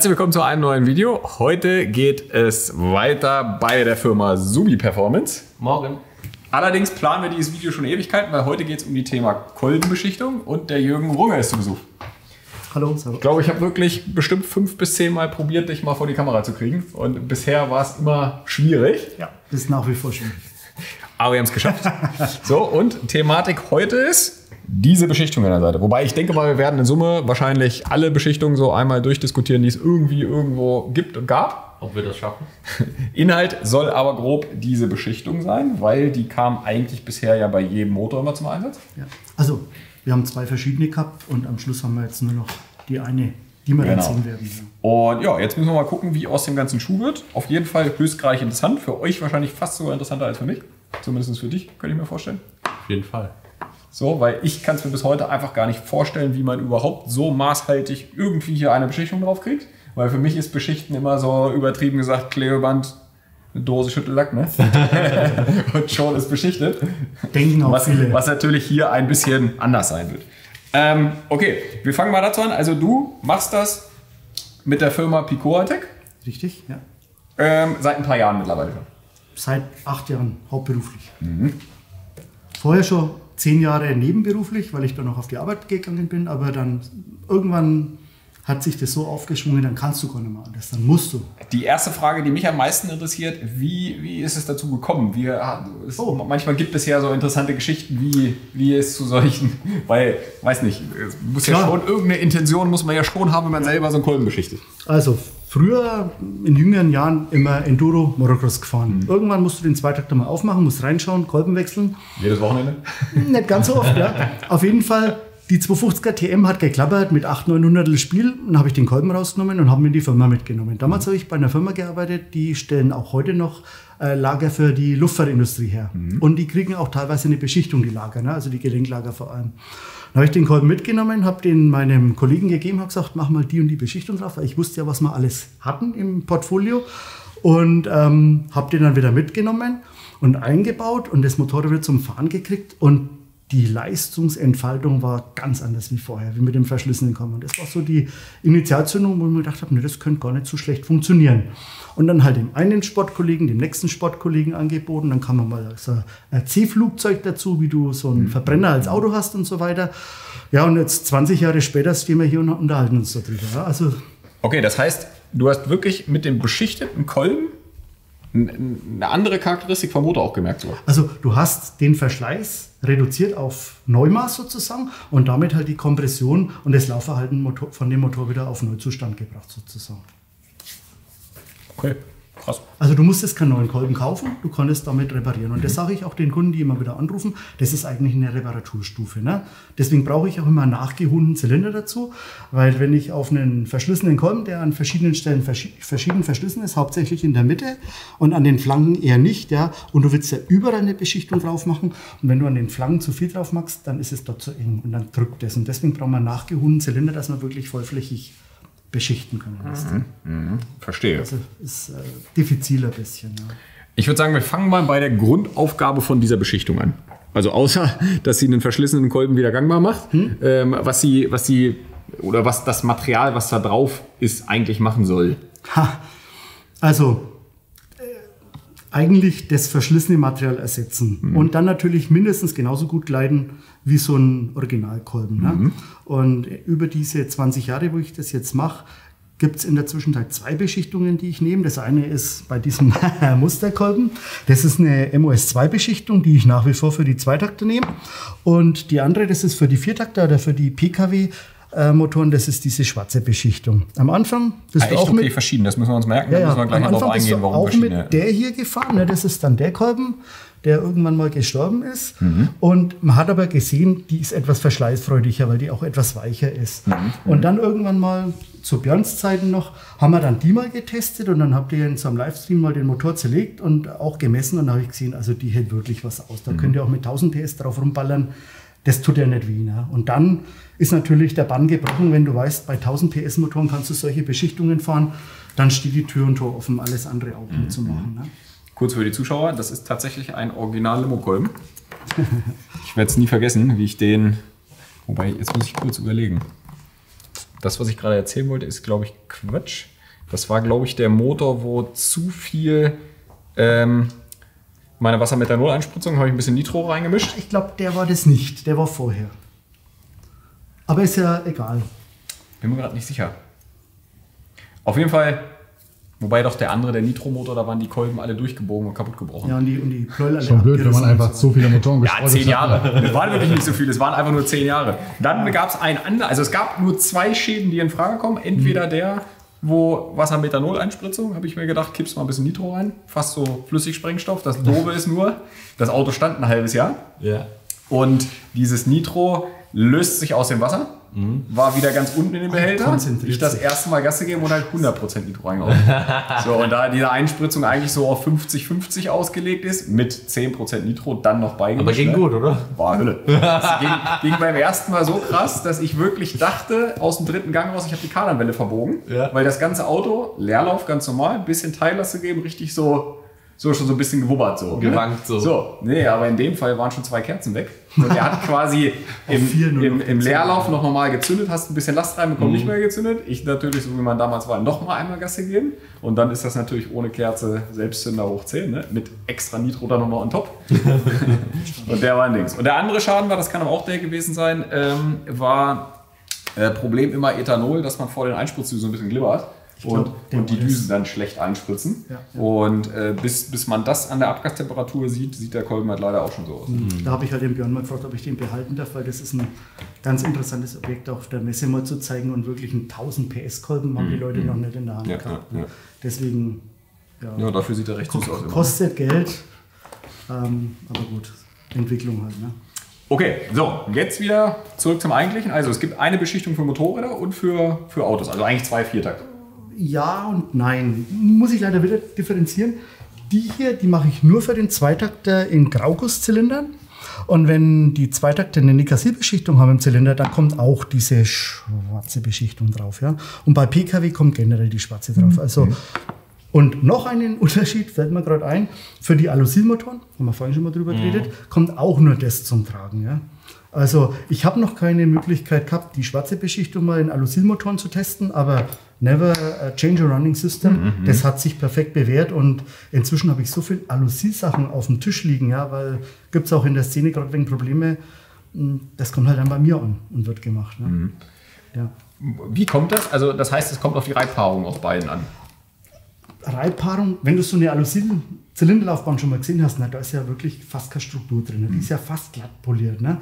Herzlich willkommen zu einem neuen Video. Heute geht es weiter bei der Firma Subi Performance. Morgen. Allerdings planen wir dieses Video schon Ewigkeiten, weil heute geht es um die Thema Kolbenbeschichtung und der Jürgen Runge ist zu Besuch. Hallo, Ich glaube, ich habe wirklich bestimmt fünf bis zehn Mal probiert, dich mal vor die Kamera zu kriegen. Und bisher war es immer schwierig. Ja, das ist nach wie vor schwierig. Aber wir haben es geschafft. so, und Thematik heute ist diese Beschichtung an der Seite. Wobei ich denke mal, wir werden in Summe wahrscheinlich alle Beschichtungen so einmal durchdiskutieren, die es irgendwie irgendwo gibt und gab. Ob wir das schaffen? Inhalt soll aber grob diese Beschichtung sein, weil die kam eigentlich bisher ja bei jedem Motor immer zum Einsatz. Ja. Also, wir haben zwei verschiedene gehabt und am Schluss haben wir jetzt nur noch die eine, die wir dann Genau. sehen werden. Und ja, jetzt müssen wir mal gucken, wie aus dem ganzen Schuh wird. Auf jeden Fall höchstreich interessant. Für euch wahrscheinlich fast sogar interessanter als für mich. Zumindest für dich, könnte ich mir vorstellen. Auf jeden Fall. So, weil ich kann es mir bis heute einfach gar nicht vorstellen, wie man überhaupt so maßhaltig irgendwie hier eine Beschichtung drauf kriegt. Weil für mich ist Beschichten immer so übertrieben gesagt Klebeband, eine Dose Schüttellack, ne? Und schon ist beschichtet. Denken auch Was, viele. was natürlich hier ein bisschen anders sein wird. Ähm, okay, wir fangen mal dazu an. Also du machst das mit der Firma Picoatec Richtig? Ja. ähm, seit ein paar Jahren mittlerweile schon. Seit acht Jahren hauptberuflich. Mhm. Vorher schon zehn Jahre nebenberuflich, weil ich dann noch auf die Arbeit gegangen bin, aber dann irgendwann hat sich das so aufgeschwungen, dann kannst du gar nicht mehr anders, dann musst du. Die erste Frage, die mich am meisten interessiert, wie, wie ist es dazu gekommen? Wie, es, Oh. Manchmal gibt es ja so interessante Geschichten, wie, wie es zu solchen, weil, weiß nicht, es muss ja Klar. schon, irgendeine Intention muss man ja schon haben, wenn man selber so einen Kolben beschichtet. Also früher in jüngeren Jahren immer Enduro Motocross gefahren. Mhm. Irgendwann musst du den Zweitakter mal aufmachen, musst reinschauen, Kolben wechseln. Jedes Wochenende? Nicht ganz so oft, ja. Auf jeden Fall, die 250er TM hat geklappert mit 800, 900 Spiel. Dann habe ich den Kolben rausgenommen und habe mir die Firma mitgenommen. Damals habe ich bei einer Firma gearbeitet, die stellen auch heute noch äh, Lager für die Luftfahrtindustrie her. Und die kriegen auch teilweise eine Beschichtung, die Lager, ne? also die Gelenklager vor allem. Dann habe ich den Kolben mitgenommen, habe den meinem Kollegen gegeben, habe gesagt, mach mal die und die Beschichtung drauf, weil ich wusste ja, was wir alles hatten im Portfolio. Und ähm, habe den dann wieder mitgenommen und eingebaut und das Motorrad wird zum Fahren gekriegt und die Leistungsentfaltung war ganz anders wie vorher, wie mit dem verschlissenen Kommen. Und das war so die Initialzündung, wo ich mir gedacht habe, nee, das könnte gar nicht so schlecht funktionieren. Und dann halt dem einen Sportkollegen, dem nächsten Sportkollegen angeboten. Dann kam mal so ein C-Flugzeug dazu, wie du so einen Verbrenner als Auto hast und so weiter. Ja, und jetzt 20 Jahre später stehen wir hier und unterhalten uns darüber. Ja, also Okay, das heißt, du hast wirklich mit dem beschichteten Kolben eine andere Charakteristik vom Motor auch gemerkt. Sogar. Also du hast den Verschleiß reduziert auf Neumaß sozusagen und damit halt die Kompression und das Laufverhalten von dem Motor wieder auf Neuzustand gebracht sozusagen. Okay, krass. Also du musstest keinen neuen Kolben kaufen, du konntest damit reparieren. Und das sage ich auch den Kunden, die immer wieder anrufen, das ist eigentlich eine Reparaturstufe. Ne? Deswegen brauche ich auch immer einen nachgehunten Zylinder dazu, weil wenn ich auf einen verschlissenen Kolben, der an verschiedenen Stellen verschi verschieden verschlissen ist, hauptsächlich in der Mitte und an den Flanken eher nicht, ja, und du willst ja überall eine Beschichtung drauf machen und wenn du an den Flanken zu viel drauf machst, dann ist es dort zu eng und dann drückt es. Und deswegen braucht man einen nachgehunten Zylinder, dass man wirklich vollflächig beschichten kann. Verstehe. Also ist äh, diffizil ein bisschen. Ja. Ich würde sagen, wir fangen mal bei der Grundaufgabe von dieser Beschichtung an. Also außer, dass sie einen verschlissenen Kolben wieder gangbar macht, ähm, was sie, was sie oder was das Material, was da drauf ist, eigentlich machen soll. Ha, also äh, eigentlich das verschlissene Material ersetzen und dann natürlich mindestens genauso gut gleiten wie so ein Originalkolben. Ne? Und über diese 20 Jahre, wo ich das jetzt mache, gibt es in der Zwischenzeit zwei Beschichtungen, die ich nehme. Das eine ist bei diesem Musterkolben. Das ist eine MOS2-Beschichtung, die ich nach wie vor für die Zweitakter nehme. Und die andere, das ist für die Viertakter oder für die PKW-Motoren, das ist diese schwarze Beschichtung. Am Anfang bist Ah, du auch okay, mit verschieden. Das müssen wir uns merken. ja, da ja. müssen wir gleich mal drauf eingehen, warum auch verschiedene. mit der hier gefahren. Ne? Das ist dann der Kolben, der irgendwann mal gestorben ist. Mhm. Und man hat aber gesehen, die ist etwas verschleißfreudiger, weil die auch etwas weicher ist. Mhm. Und dann irgendwann mal zu Björns Zeiten noch, haben wir dann die mal getestet und dann habt ihr in so einem Livestream mal den Motor zerlegt und auch gemessen und da habe ich gesehen, also die hält wirklich was aus. Mhm. Da könnt ihr auch mit 1000 PS drauf rumballern. Das tut ja nicht weh. Ne? Und dann ist natürlich der Bann gebrochen, wenn du weißt, bei 1000 PS Motoren kannst du solche Beschichtungen fahren, dann steht die Tür und Tor offen, alles andere auch Mhm. mitzumachen. Ne? Kurz für die Zuschauer, das ist tatsächlich ein original Limo-Kolben. Ich werde es nie vergessen, wie ich den. Wobei, jetzt muss ich kurz überlegen. das, was ich gerade erzählen wollte, ist, glaube ich, Quatsch. Das war, glaube ich, der Motor, wo zu viel ähm, meine Wassermethanol-Einspritzung habe ich ein bisschen Nitro reingemischt. Ich glaube, der war das nicht. Der war vorher. Aber ist ja egal. Bin mir gerade nicht sicher. Auf jeden Fall, wobei doch der andere, der Nitro-Motor, da waren die Kolben alle durchgebogen und kaputt gebrochen. Ja, und die, und die Pleuel alle Schon blöd, wenn man einfach so viele Motoren Ja, geschrottet zehn hat. Jahre. Es waren wirklich nicht so viele, es waren einfach nur zehn Jahre. Dann gab es ein anderes, also es gab nur zwei Schäden, die in Frage kommen. Entweder der, wo Wassermethanol-Einspritzung, habe ich mir gedacht, kippst mal ein bisschen Nitro rein, fast so Flüssigsprengstoff. Das Doofe ist nur, das Auto stand ein halbes Jahr Ja. und dieses Nitro löst sich aus dem Wasser, war wieder ganz unten in den Behälter. konzentriert Ich das erste Mal Gas gegeben und halt 100% Nitro reingehauen. so, und da diese Einspritzung eigentlich so auf 50-50 ausgelegt ist, mit 10% Nitro dann noch beigemischt. Aber ging ne? gut, oder? War Hölle. Das ging, ging beim ersten Mal so krass, dass ich wirklich dachte, aus dem dritten Gang raus, ich habe die Kardanwelle verbogen. Ja. Weil das ganze Auto, Leerlauf ganz normal, ein bisschen Teillast gegeben, richtig so, so schon so ein bisschen gewubbert. So, ne? Gewankt so. So, nee, aber in dem Fall waren schon zwei Kerzen weg. Und er hat quasi im, im, im Leerlauf noch normal gezündet, hast ein bisschen Last reinbekommen, nicht mehr gezündet. Ich natürlich, so wie man damals war, noch mal einmal Gas gegeben. Und dann ist das natürlich ohne Kerze Selbstzünder hoch 10, ne? mit extra Nitro dann nochmal on top. Und der war ein Dings. Und der andere Schaden war, das kann aber auch der gewesen sein, ähm, war äh, Problem immer Ethanol, dass man vor den Einspritzdüsen so ein bisschen glibbert. Und, glaub, und die Düsen dann schlecht einspritzen. Ja. Und äh, bis, bis man das an der Abgastemperatur sieht, sieht der Kolben halt leider auch schon so aus. Da habe ich halt den Björn mal gefragt, ob ich den behalten darf, weil das ist ein ganz interessantes Objekt auf der Messe mal zu zeigen und wirklich einen 1000 PS-Kolben haben die Leute noch nicht in der Hand Ja, gehabt. ja, ja. Deswegen ja, Ja, dafür sieht er recht süß aus. immer. kostet Geld, ähm, aber gut, Entwicklung halt. Ne? Okay, so, jetzt wieder zurück zum Eigentlichen. Also es gibt eine Beschichtung für Motorräder und für, für Autos, also eigentlich zwei Viertakt. Ja und nein. Muss ich leider wieder differenzieren. Die hier, die mache ich nur für den Zweitakter in Graugusszylindern. Und wenn die Zweitakter eine Nikasierbeschichtung haben im Zylinder, dann kommt auch diese schwarze Beschichtung drauf. Ja? Und bei Pkw kommt generell die schwarze drauf. Also, und noch einen Unterschied fällt mir gerade ein. Für die Alusilmotoren, haben wir vorhin schon mal drüber geredet, kommt auch nur das zum Tragen. Ja? Also ich habe noch keine Möglichkeit gehabt, die schwarze Beschichtung mal in Alusilmotoren zu testen, aber never uh, change a running system. Das hat sich perfekt bewährt und inzwischen habe ich so viel Alusil-Sachen auf dem Tisch liegen, ja, weil gibt es auch in der Szene gerade wegen Probleme. mh, Das kommt halt dann bei mir an und wird gemacht. Ne? Ja. Wie kommt das? Also das heißt, es kommt auf die Reibpaarung aus beiden an. Reibpaarung, wenn du so eine Alusil-Zylinderlaufbahn schon mal gesehen hast, na, da ist ja wirklich fast keine Struktur drin. Die ist ja fast glatt poliert. Ne?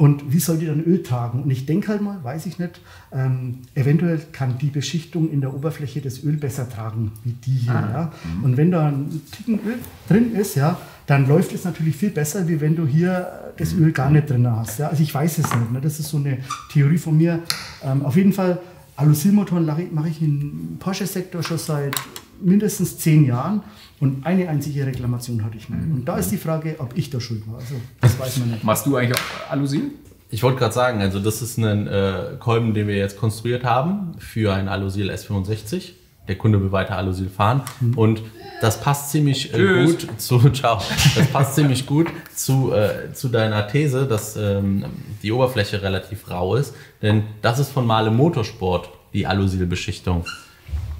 Und wie soll die dann Öl tragen? Und ich denke halt mal, weiß ich nicht, ähm, eventuell kann die Beschichtung in der Oberfläche das Öl besser tragen wie die hier. Ja? Und wenn da ein Ticken Öl drin ist, ja, dann läuft es natürlich viel besser, wie wenn du hier das Öl gar nicht drin hast. Ja? Also ich weiß es nicht. Ne? Das ist so eine Theorie von mir. Ähm, auf jeden Fall, Alusilmotoren mache ich im Porsche-Sektor schon seit mindestens zehn Jahren und eine einzige Reklamation hatte ich nicht. Und da ist die Frage, ob ich da schuld war. Also, das weiß man nicht. Machst du eigentlich auch Alusil? Ich wollte gerade sagen, also das ist ein äh, Kolben, den wir jetzt konstruiert haben für ein Alusil S65. Der Kunde will weiter Alusil fahren und das passt ziemlich äh, gut zu, ciao, das passt ziemlich gut zu, äh, zu deiner These, dass ähm, die Oberfläche relativ rau ist, denn das ist von Male Motorsport, die Alusil-Beschichtung.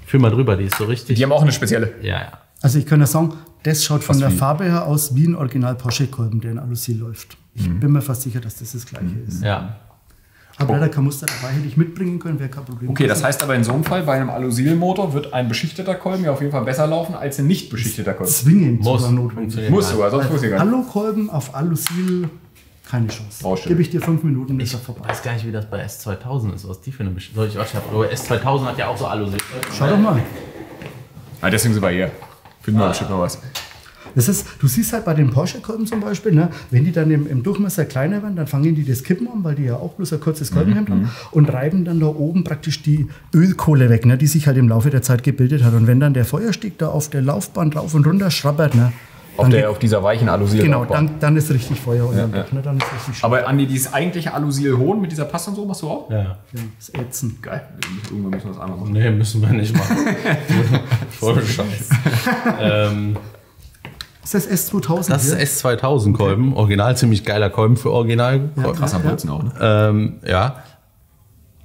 Fühl mal drüber, die ist so richtig. Die haben auch eine spezielle. ja, ja. Also ich kann ja sagen, das schaut von Was der wie? Farbe her aus wie ein Original Porsche-Kolben, der in Alusil läuft. Ich bin mir fast sicher, dass das das gleiche ist. Ja, Aber leider kein Muster dabei, hätte ich mitbringen können, wäre kein Problem. Okay, das heißt aber in so einem Fall, bei einem Alusilmotor wird ein beschichteter Kolben ja auf jeden Fall besser laufen als ein nicht beschichteter Kolben. zwingend muss. sogar notwendig. Muss sogar, sonst muss ich gar nicht. Alukolben auf Alusil, keine Chance. Baustelle. Gebe ich dir fünf Minuten, ist Ich er vorbei. weiß gar nicht, wie das bei S2000 ist, was die für eine Beschichtung. Soll ich warte, ich hab- aber S2000 hat ja auch so Alusil. Schau doch mal. Ah, deswegen sind wir hier. Finden wir bestimmt noch was. Das ist, du siehst halt bei den Porsche-Kolben zum Beispiel, ne, wenn die dann im, im Durchmesser kleiner werden, dann fangen die das Kippen an, weil die ja auch bloß ein kurzes Kolbenhemd haben und reiben dann da oben praktisch die Ölkohle weg, ne, die sich halt im Laufe der Zeit gebildet hat. Und wenn dann der Feuerstieg da auf der Laufbahn rauf und runter schrabbert, ne, Auf, dann der, auf dieser weichen Alusil. genau, dann, dann ist richtig Feuer unterm ja. Dach, ne, dann ist richtig. Aber Andi, dieses eigentliche Alusil hohen mit dieser Paste und so machst du auch? Ja. Ja, das ist ätzend. Geil. Irgendwann müssen wir das einmal machen. Nee, müssen wir nicht machen. Voll Scheiß. ähm, Ist das S2000 das hier? ist S2000 Kolben. Original ziemlich geiler Kolben für Original. Ja, Krasser ja. Bolzen auch, ne? Ähm, ja.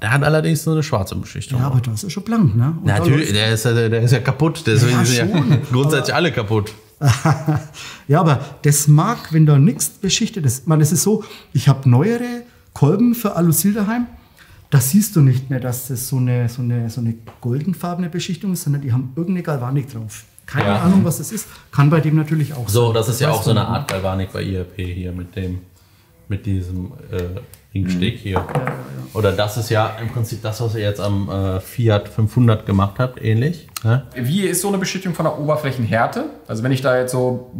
Der hat allerdings so eine schwarze Beschichtung. Ja, aber das ist schon blank, ne? Und Natürlich, der ist, ja, der ist ja kaputt. Deswegen Ja, sind ja grundsätzlich alle kaputt. Ja, aber das mag, wenn da nichts beschichtet ist. Man, es ist so, ich habe neuere Kolben für Alusil daheim. Da siehst du nicht mehr, dass das so eine, so eine, so eine goldenfarbene Beschichtung ist, sondern die haben irgendeine Galvanik drauf. Keine Ja. Ahnung, was das ist. Kann bei dem natürlich auch So, sein. das ist ja weiß auch so eine. Art Galvanik bei IRP hier mit dem, mit diesem äh, Ringsteg hier. Oder das ist ja im Prinzip das, was ihr jetzt am äh, Fiat 500 gemacht habt, ähnlich. Ne? Wie ist so eine Beschichtung von der Oberflächenhärte? Also wenn ich da jetzt so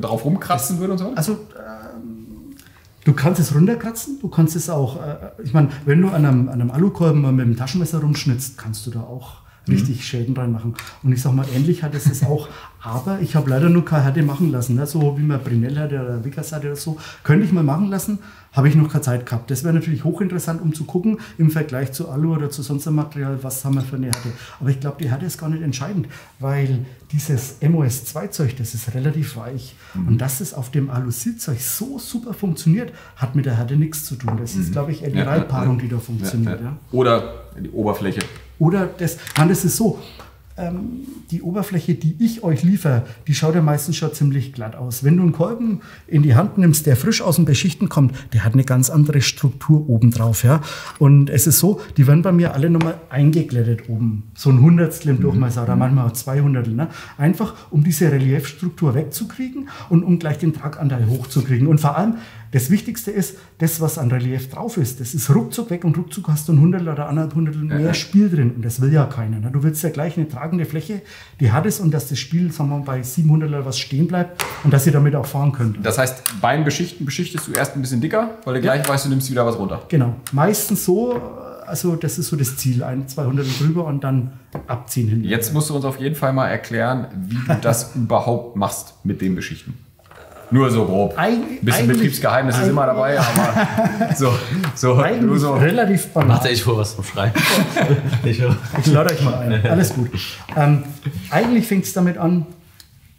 drauf rumkratzen würde und so? Also, ähm, du kannst es runterkratzen, du kannst es auch, äh, ich meine, wenn du an einem, an einem Alukolben mit dem Taschenmesser rumschnitzt, kannst du da auch richtig Schäden reinmachen. Und ich sag mal, ähnlich hat es es auch, aber ich habe leider nur keine Härte machen lassen, ne? so wie man Brinell hatte oder Vickers hatte oder so. Könnte ich mal machen lassen, habe ich noch keine Zeit gehabt. Das wäre natürlich hochinteressant, um zu gucken, im Vergleich zu Alu oder zu sonst einem Material, was haben wir für eine Härte. Aber ich glaube, die Härte ist gar nicht entscheidend, weil dieses MOS2-Zeug, das ist relativ weich. Und dass es auf dem Alusil-Zeug so super funktioniert, hat mit der Härte nichts zu tun. Das ist, glaube ich, eher die ja, Reibpaarung, ja. die da funktioniert. Ja, Oder die Oberfläche. Oder das, man, das ist so, ähm, die Oberfläche, die ich euch liefere, die schaut ja meistens schon ziemlich glatt aus. Wenn du einen Kolben in die Hand nimmst, der frisch aus dem Beschichten kommt, der hat eine ganz andere Struktur obendrauf. Ja? Und es ist so, die werden bei mir alle nochmal eingeglättet oben. So ein Hundertstel im Durchmesser oder manchmal auch zwei Hundertstel. Ne? Einfach, um diese Reliefstruktur wegzukriegen und um gleich den Traganteil hochzukriegen. Und vor allem, das Wichtigste ist, das, was an Relief drauf ist, das ist ruckzuck weg und ruckzuck hast du ein Hundertel oder anderthalb Hundertel mehr Spiel drin. Und das will ja keiner. Ne? Du willst ja gleich eine tragende Fläche, die hat es und dass das Spiel, sagen wir mal, bei 700 oder was stehen bleibt und dass ihr damit auch fahren könnt. Das heißt, beim Beschichten beschichtest du erst ein bisschen dicker, weil du gleich weißt, du nimmst wieder was runter. Genau. Meistens so, also das ist so das Ziel, ein, zwei Hundertel drüber und dann abziehen hin. Jetzt musst du uns auf jeden Fall mal erklären, wie du das überhaupt machst mit dem Beschichten. Nur so grob. Ein bisschen Betriebsgeheimnis ist immer dabei, aber so, so, nur so. relativ banal. Macht echt vor was zum Schreiben. ich. Ich lade euch mal ein. Alles gut. Ähm, eigentlich fängt es damit an,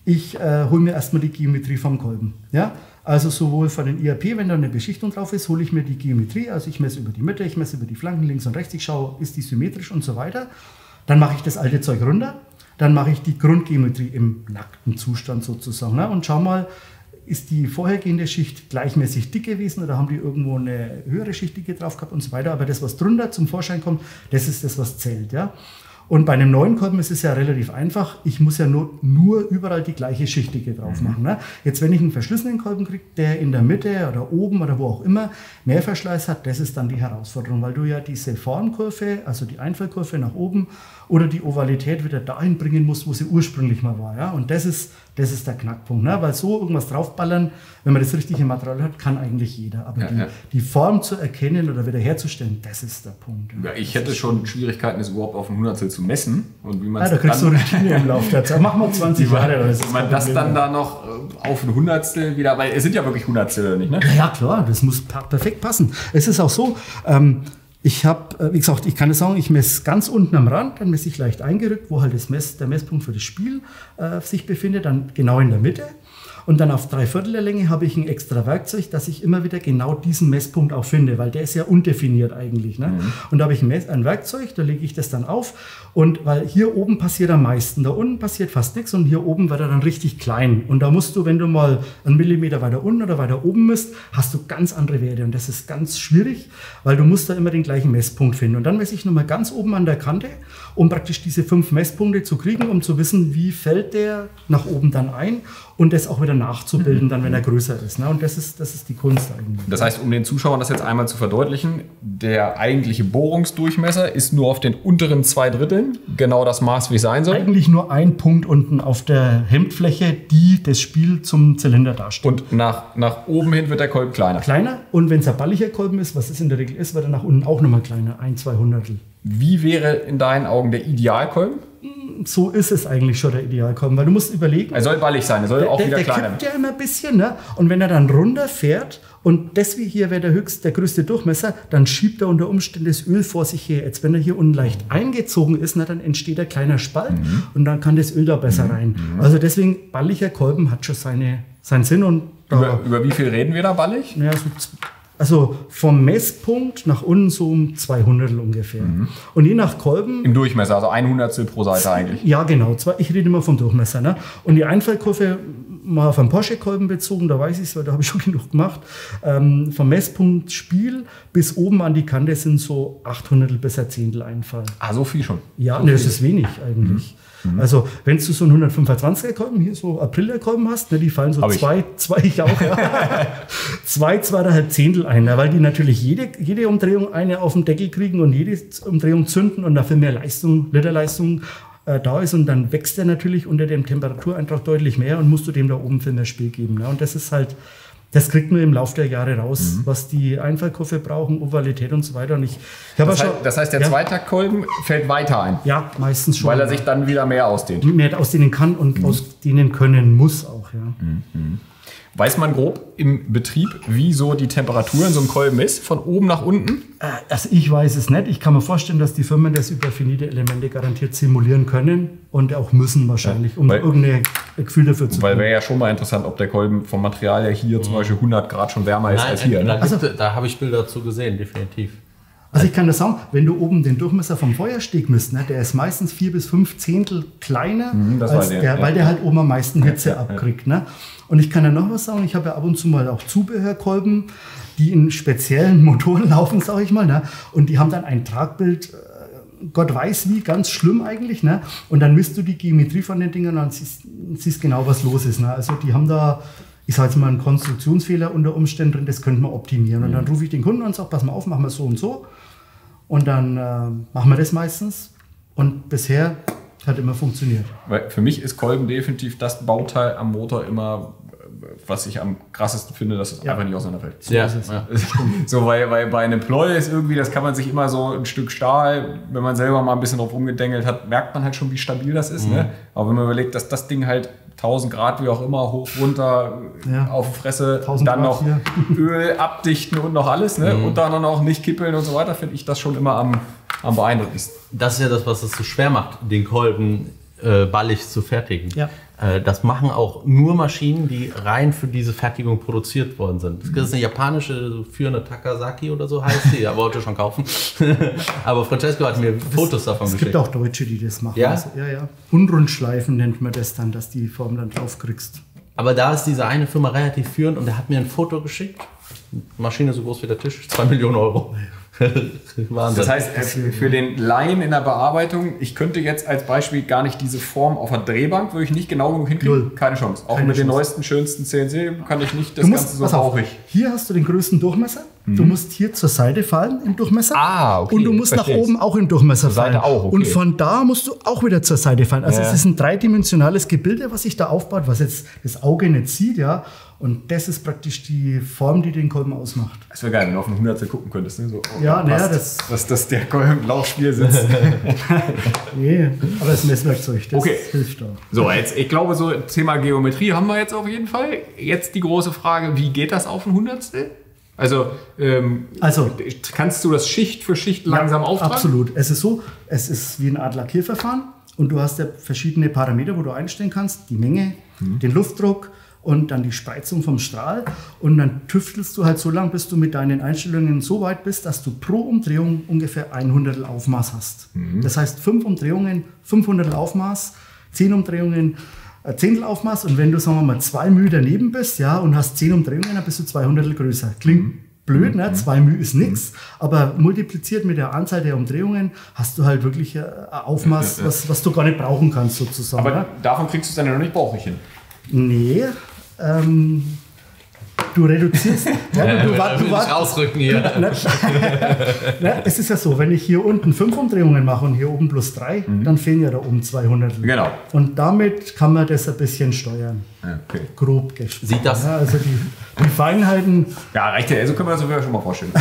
ich äh, hole mir erstmal die Geometrie vom Kolben. Ja? Also sowohl von den IAP, wenn da eine Beschichtung drauf ist, hole ich mir die Geometrie. Also ich messe über die Mitte, ich messe über die Flanken links und rechts, ich schaue, ist die symmetrisch und so weiter. Dann mache ich das alte Zeug runter. Dann mache ich die Grundgeometrie im nackten Zustand sozusagen. Ne? Und schau mal, ist die vorhergehende Schicht gleichmäßig dick gewesen oder haben die irgendwo eine höhere Schichtdicke drauf gehabt und so weiter. Aber das, was drunter zum Vorschein kommt, das ist das, was zählt. Ja? Und bei einem neuen Kolben ist es ja relativ einfach. Ich muss ja nur, nur überall die gleiche Schichtdicke drauf machen. Ne? Jetzt, wenn ich einen verschlissenen Kolben kriege, der in der Mitte oder oben oder wo auch immer mehr Verschleiß hat, das ist dann die Herausforderung, weil du ja diese Formkurve, also die Einfallkurve nach oben oder die Ovalität wieder dahin bringen musst, wo sie ursprünglich mal war. Ja? Und das ist, das ist der Knackpunkt. Ne? Weil so irgendwas draufballern, wenn man das richtige Material hat, kann eigentlich jeder. Aber Ja, die, ja. die Form zu erkennen oder wiederherzustellen, das ist der Punkt. Ja. Ja, ich hätte schon Schwierigkeiten, das überhaupt auf ein Hundertstel zu messen. Und wie man Ah, da kriegst du Routine im Laufe der Zeit. Mach mal 20 Jahre. Wie man das dann da noch äh, auf ein Hundertstel wieder, weil es sind ja wirklich Hundertstel, nicht? Ne? Ja, ja, klar, das muss perfekt passen. Es ist auch so, ähm, ich habe, äh, wie gesagt, ich kann es sagen, ich messe ganz unten am Rand, dann messe ich leicht eingerückt, wo halt das Mess, der Messpunkt für das Spiel äh, sich befindet, dann genau in der Mitte. Und dann auf drei Viertel der Länge habe ich ein extra Werkzeug, dass ich immer wieder genau diesen Messpunkt auch finde, weil der ist ja undefiniert eigentlich. Ne? Und da habe ich ein, ein Werkzeug, da lege ich das dann auf. Und weil hier oben passiert am meisten, da unten passiert fast nichts und hier oben wird er dann richtig klein. Und da musst du, wenn du mal einen Millimeter weiter unten oder weiter oben misst, hast du ganz andere Werte. Und das ist ganz schwierig, weil du musst da immer den gleichen Messpunkt finden. Und dann messe ich nochmal ganz oben an der Kante, um praktisch diese fünf Messpunkte zu kriegen, um zu wissen, wie fällt der nach oben dann ein und das auch wieder nachzubilden, dann wenn er größer ist. Ne? Und das ist, das ist die Kunst eigentlich. Das heißt, um den Zuschauern das jetzt einmal zu verdeutlichen, der eigentliche Bohrungsdurchmesser ist nur auf den unteren zwei Dritteln genau das Maß, wie es sein soll. Eigentlich nur ein Punkt unten auf der Hemdfläche, die das Spiel zum Zylinder darstellt. Und nach, nach oben hin wird der Kolben kleiner. kleiner und wenn es ein balliger Kolben ist, was es in der Regel ist, wird er nach unten auch nochmal kleiner, ein, zwei Hundertel. Wie wäre in deinen Augen der Idealkolben? So ist es eigentlich schon der Idealkolben, weil du musst überlegen, Er soll ballig sein, er soll auch der, wieder der kleiner kippt ja immer ein bisschen, ne? Und wenn er dann runterfährt und das wie hier wäre der höchste, der größte Durchmesser, dann schiebt er unter Umständen das Öl vor sich her. Jetzt, wenn er hier unten leicht eingezogen ist, na, dann entsteht ein kleiner Spalt Mhm. und dann kann das Öl da besser rein. Also deswegen, balliger Kolben hat schon seine, seinen Sinn und Über, über wie viel reden wir da ballig? ja, so Also vom Messpunkt nach unten so um 200 ungefähr. Und je nach Kolben Im Durchmesser, also ein Hundertstel pro Seite eigentlich. ja, genau. Ich rede immer vom Durchmesser. Ne? Und die Einfallkurve mal auf einen Porsche-Kolben bezogen, da weiß ich es, weil da habe ich schon genug gemacht. Ähm, vom Messpunkt Spiel bis oben an die Kante sind so 800 bis ein Zehntel Einfall. Ah, so viel schon. Ja, ne, das ist wenig eigentlich. Also, wenn du so einen 125er Kolben, hier so Apriler Kolben hast, ne, die fallen so Hab ich. zwei, zwei, ich auch, ja. zwei, zweieinhalb Zehntel ein, ne, weil die natürlich jede, jede Umdrehung eine auf den Deckel kriegen und jede Umdrehung zünden und dafür mehr Leistung, Literleistung äh, da ist und dann wächst der natürlich unter dem Temperatureintrag deutlich mehr und musst du dem da oben für mehr Spiel geben. Ne? Und das ist halt, das kriegt man im Laufe der Jahre raus, Mhm. was die Einfallkurve brauchen, Ovalität und so weiter. Und ich, ich Das, ja heißt, schon- das heißt, der ja, Zweitaktkolben fällt weiter ein, Ja, meistens schon. weil er sich dann wieder mehr ausdehnt. mehr ausdehnen kann und ausdehnen können muss auch. Ja. Weiß man grob im Betrieb, wie so die Temperatur in so einem Kolben ist, von oben nach unten? Äh, Also ich weiß es nicht. Ich kann mir vorstellen, dass die Firmen das über finite Elemente garantiert simulieren können und auch müssen wahrscheinlich, um weil- irgendein Gefühl dafür zu Weil wäre ja schon mal interessant, ob der Kolben vom Material her hier zum Beispiel 100 Grad schon wärmer ist als hier. da, Ne? gibt- da habe ich Bilder dazu gesehen, definitiv. Also ich kann das sagen, wenn du oben den Durchmesser vom Feuersteg misst, ne, der ist meistens vier bis fünf Zehntel kleiner, Mhm, als der, der, weil der halt oben am meisten Hitze abkriegt. Ne? Und ich kann ja noch was sagen, ich habe ja ab und zu mal auch Zubehörkolben, die in speziellen Motoren laufen, sage ich mal. Ne? Und die haben dann ein Tragbild, äh, Gott weiß wie, ganz schlimm eigentlich. Ne? Und dann misst du die Geometrie von den Dingern und siehst, siehst genau, was los ist. Ne? Also die haben da, ich sage jetzt mal, einen Konstruktionsfehler unter Umständen drin, das könnte man optimieren. Und dann rufe ich den Kunden an und sage, pass mal auf, machen wir so und so. Und dann äh, machen wir das meistens. Und bisher hat immer funktioniert. Weil für mich ist Kolben definitiv das Bauteil am Motor immer, was ich am krassesten finde, dass es Ja. einfach nicht auseinanderfällt. ja, ist es. ja. So, weil, weil bei einem Ploy ist irgendwie, das kann man sich immer so ein Stück Stahl, wenn man selber mal ein bisschen drauf rumgedengelt hat, merkt man halt schon, wie stabil das ist. Ne? Aber wenn man überlegt, dass das Ding halt 1000 Grad, wie auch immer, hoch, runter, Ja. auf die Fresse, 1000 dann Grad noch hier. Öl abdichten und noch alles, ne? und dann auch nicht kippeln und so weiter, finde ich das schon immer am, am beeindruckendsten. Das ist ja das, was es so schwer macht, den Kolben äh, ballig zu fertigen. Ja. Äh, das machen auch nur Maschinen, die rein für diese Fertigung produziert worden sind. Das ist eine japanische führende Takasaki oder so heißt die, aber wollte schon kaufen. aber Francesco hat mir Fotos davon Es geschickt. gibt auch Deutsche, die das machen. Ja? Also, ja, ja. Unrundschleifen nennt man das dann, dass die Form dann drauf kriegst. Aber da ist diese eine Firma relativ führend und er hat mir ein Foto geschickt. Maschine so groß wie der Tisch, 2 Millionen Euro. Wahnsinn. Das heißt, für den Laien in der Bearbeitung, ich könnte jetzt als Beispiel gar nicht diese Form auf der Drehbank, würde ich nicht genau genug hinkriegen. Null. Keine Chance. Auch Keine mit den Chance. neuesten, schönsten CNC kann ich nicht das Du musst, Ganze so pass auf, ich. hier hast du den größten Durchmesser. Du musst hier zur Seite fallen im Durchmesser. Mhm. Ah, okay, Und du musst nach versteh's. oben auch im Durchmesser Seite fallen. auch, okay. Und von da musst du auch wieder zur Seite fallen. Also Ja. es ist ein dreidimensionales Gebilde, was sich da aufbaut, was jetzt das Auge nicht sieht, ja. Und das ist praktisch die Form, die den Kolben ausmacht. Das wäre geil, wenn du auf einen Hundertstel gucken könntest. Ne? So, oh, Ja, naja, das- Dass das der Kolben im Laufspiel sitzt. Nee, aber das Messwerkzeug, das Okay. hilft auch. so, jetzt, ich glaube, so Thema Geometrie haben wir jetzt auf jeden Fall. Jetzt die große Frage, wie geht das auf ein Hundertstel? Also, ähm, Also- kannst du das Schicht für Schicht langsam Ja, auftragen? Absolut. Es ist so, es ist wie ein Art Lackierverfahren und du hast ja verschiedene Parameter, wo du einstellen kannst. Die Menge, Mhm. den Luftdruck und dann die Spreizung vom Strahl. Und dann tüftelst du halt so lange, bis du mit deinen Einstellungen so weit bist, dass du pro Umdrehung ungefähr ein Hundertel Aufmaß hast. Mhm. Das heißt, fünf Umdrehungen, 500 Aufmaß, zehn Umdrehungen, ein Zehntel Aufmaß. Und wenn du, sagen wir mal, zwei Mühe daneben bist, ja, und hast zehn Umdrehungen, dann bist du 200 größer. Klingt Mhm. blöd, ne? zwei Mühe ist nichts, aber multipliziert mit der Anzahl der Umdrehungen hast du halt wirklich ein Aufmaß, Was, was du gar nicht brauchen kannst, sozusagen. Aber davon kriegst du es dann ja noch nicht bauchig hin. Nee, ähm, du reduzierst. ja, du, du, da du, ich rausrücken hier. Ne? ne? Es ist ja so, wenn ich hier unten fünf Umdrehungen mache und hier oben plus drei, dann fehlen ja da oben 200. Genau. Und damit kann man das ein bisschen steuern. Ja, okay. Grob gesprochen. Sieht das- Ja, also die, die Feinheiten. Ja, reicht ja. So können wir das sogar schon mal vorstellen.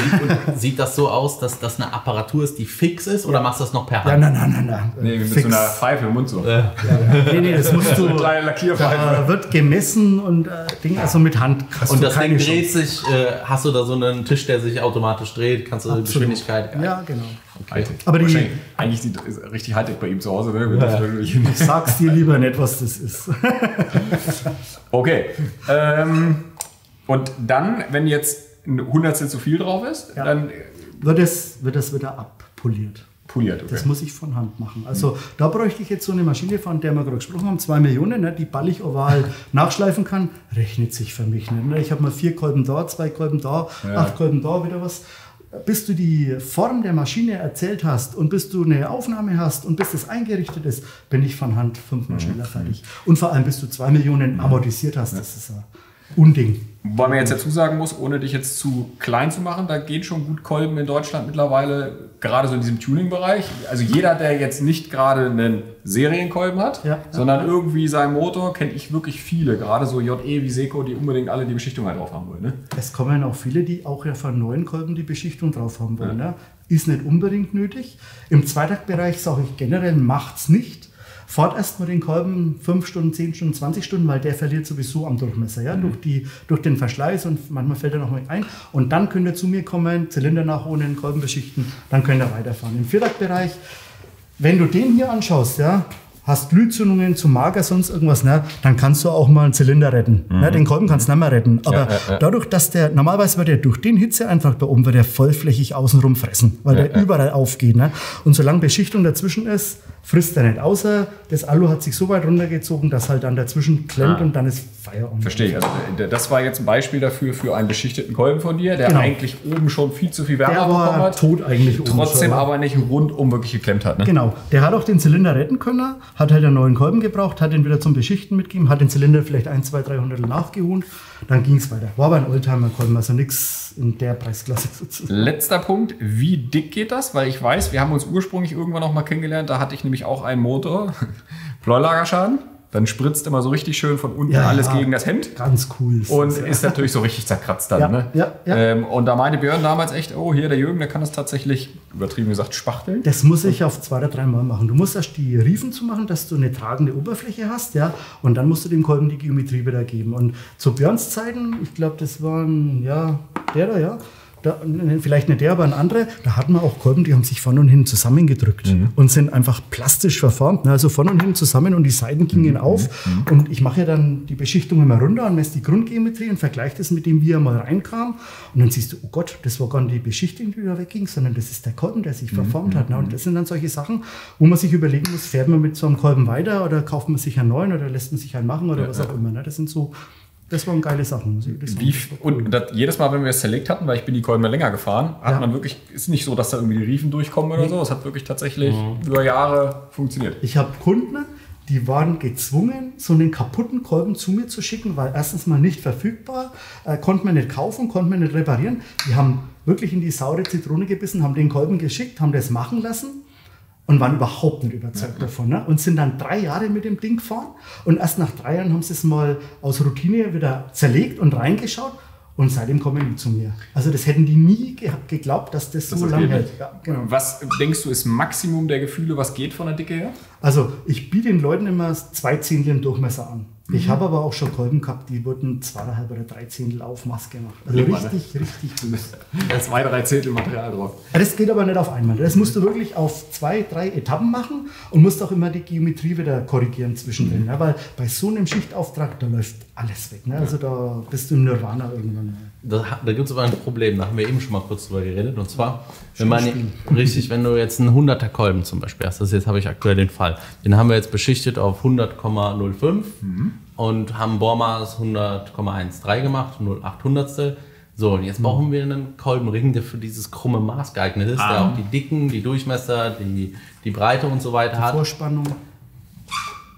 Sieht das so aus, dass das eine Apparatur ist, die fix ist oder machst du das noch per Ja, Hand? nein, nein, nein, nein. Nee, mit Fix. so einer Pfeife im Mund so. Nee, nee, das musst du. Eine kleine Lackierpfeife. Da wird gemessen und äh, Ding, also mit Hand hast Und du das keine Ding Chance. dreht sich, äh, hast du da so einen Tisch, der sich automatisch dreht, kannst du die Absolut. Geschwindigkeit. Ja, genau. Hightech. Aber die- eigentlich sieht ist richtig Hightech bei ihm zu Hause. Ne? Natürlich- Ich sag's dir lieber nicht, was das ist. Okay. Ähm, und dann, wenn jetzt ein Hundertstel zu viel drauf ist, Ja. dann Wird es, wird es wieder abpoliert. poliert. Okay. Das muss ich von Hand machen. Also da bräuchte ich jetzt so eine Maschine, von der wir gerade gesprochen haben, zwei Millionen, ne, die ballig oval nachschleifen kann, rechnet sich für mich nicht. Ne? Ich habe mal vier Kolben da, zwei Kolben da, Ja. acht Kolben da, wieder was. Bis du die Form der Maschine erzählt hast und bis du eine Aufnahme hast und bis das eingerichtet ist, bin ich von Hand fünfmal schneller fertig. Und vor allem, bis du zwei Millionen amortisiert hast, das ist ein Unding. Wobei man jetzt dazu sagen muss, ohne dich jetzt zu klein zu machen, da gehen schon gut Kolben in Deutschland mittlerweile, gerade so in diesem Tuning-Bereich. Also jeder, der jetzt nicht gerade einen Serienkolben hat, Ja. sondern irgendwie seinen Motor, kenne ich wirklich viele, gerade so JE wie Seco, die unbedingt alle die Beschichtung halt drauf haben wollen. Ne? Es kommen auch viele, die auch ja von neuen Kolben die Beschichtung drauf haben wollen. Ne? Ist nicht unbedingt nötig. Im Zweitaktbereich sage ich generell, macht's nicht. Fahrt erstmal den Kolben 5 Stunden, 10 Stunden, 20 Stunden, weil der verliert sowieso am Durchmesser, ja, durch, die, durch den Verschleiß und manchmal fällt er noch mal ein. Und dann könnt ihr zu mir kommen, Zylinder nachholen, Kolben beschichten, dann könnt ihr weiterfahren. Im Viertaktbereich wenn du den hier anschaust, ja, hast Glühzündungen zu mager, sonst irgendwas, ne, dann kannst du auch mal einen Zylinder retten. Ne, den Kolben kannst du nicht mehr retten. Aber dadurch, dass der, normalerweise wird der durch den Hitze einfach da oben, wird der vollflächig außenrum fressen, weil der überall aufgeht. Ne? Und solange Beschichtung dazwischen ist, frisst er nicht. Außer das Alu hat sich so weit runtergezogen, dass halt dann dazwischen klemmt Ah. und dann ist Feierabend. Verstehe ich. Also das war jetzt ein Beispiel dafür für einen beschichteten Kolben von dir, der Genau. eigentlich oben schon viel zu viel Wärme Der bekommen hat. tot eigentlich oben Trotzdem schon. aber nicht rundum wirklich geklemmt hat. Ne? Genau. Der hat auch den Zylinder retten können, hat halt einen neuen Kolben gebraucht, hat ihn wieder zum Beschichten mitgegeben, hat den Zylinder vielleicht ein, zwei, drei Hundertel nachgeholt, dann ging es weiter. War aber ein Oldtimer-Kolben, also nichts in der Preisklasse sozusagen. Letzter Punkt, wie dick geht das? Weil ich weiß, wir haben uns ursprünglich irgendwann noch mal kennengelernt, da hatte ich nämlich auch einen Motor, Pleuelagerschaden. Dann spritzt immer so richtig schön von unten Ja, alles ja. gegen das Hemd. Ganz cool. ist Und das, ja. ist natürlich so richtig zerkratzt dann. Ne? ja. Ähm, und da meinte Björn damals echt, oh, hier der Jürgen, der kann das tatsächlich, übertrieben gesagt, spachteln. Das muss ich auf zwei oder drei Mal machen. Du musst erst die Riefen zu machen, dass du eine tragende Oberfläche hast, ja, und dann musst du dem Kolben die Geometrie wieder geben. Und zu Björns Zeiten, ich glaube, das waren, ja, der da, ja, da, vielleicht nicht der, aber ein anderer, da hatten wir auch Kolben, die haben sich vorne und hinten zusammengedrückt und sind einfach plastisch verformt. Ne? Also vorne und hinten zusammen und die Seiten gingen auf. Und ich mache ja dann die Beschichtung immer runter und messe die Grundgeometrie und vergleiche das mit dem, wie er mal reinkam. Und dann siehst du, oh Gott, das war gar nicht die Beschichtung, die da wegging, sondern das ist der Kolben, der sich verformt hat. Ne? Und das sind dann solche Sachen, wo man sich überlegen muss, fährt man mit so einem Kolben weiter oder kauft man sich einen neuen oder lässt man sich einen machen oder was auch immer. Ne? Das sind so, das waren geile Sachen. muss ich sagen. Wie, und das, jedes Mal, wenn wir es zerlegt hatten, weil ich bin die Kolben länger gefahren, hat Ja. man wirklich, ist nicht so, dass da irgendwie die Riefen durchkommen oder so. Es hat wirklich tatsächlich über Jahre funktioniert. Ich habe Kunden, die waren gezwungen, so einen kaputten Kolben zu mir zu schicken, weil erstens mal nicht verfügbar, äh, konnte man nicht kaufen, konnte man nicht reparieren. Die haben wirklich in die saure Zitrone gebissen, haben den Kolben geschickt, haben das machen lassen und waren überhaupt nicht überzeugt davon. Ne? Und sind dann drei Jahre mit dem Ding gefahren und erst nach drei Jahren haben sie es mal aus Routine wieder zerlegt und reingeschaut und seitdem kommen die zu mir. Also das hätten die nie ge geglaubt, dass das, Das so lange hält. Ja, genau. Was denkst du, ist Maximum der Gefühle, was geht von der Dicke her? Also ich biete den Leuten immer zwei Zehntel im Durchmesser an. Mhm. Ich habe aber auch schon Kolben gehabt, die wurden zweieinhalb oder drei Zehntel Aufmaß gemacht. Also Lieber, ne? richtig, richtig gut. Zwei, drei Zehntel Material drauf. Ja, Das geht aber nicht auf einmal. Das musst du wirklich auf zwei, drei Etappen machen und musst auch immer die Geometrie wieder korrigieren zwischendrin. Mhm. Ne? Weil bei so einem Schichtauftrag, da läuft alles weg. Ne? Also da bist du im Nirvana irgendwann. Da, da gibt es aber ein Problem, da haben wir eben schon mal kurz drüber geredet. Und zwar, wenn man richtig, wenn du jetzt einen 100er Kolben zum Beispiel hast, das jetzt habe ich aktuell den Fall, den haben wir jetzt beschichtet auf 100,05 und haben Bohrmaß 100,13 gemacht, 0,8 Hundertstel. So, und jetzt brauchen wir einen Kolbenring, der für dieses krumme Maß geeignet ist, der Ah. auch die Dicken, die Durchmesser, die, die Breite und so weiter hat. Vorspannung.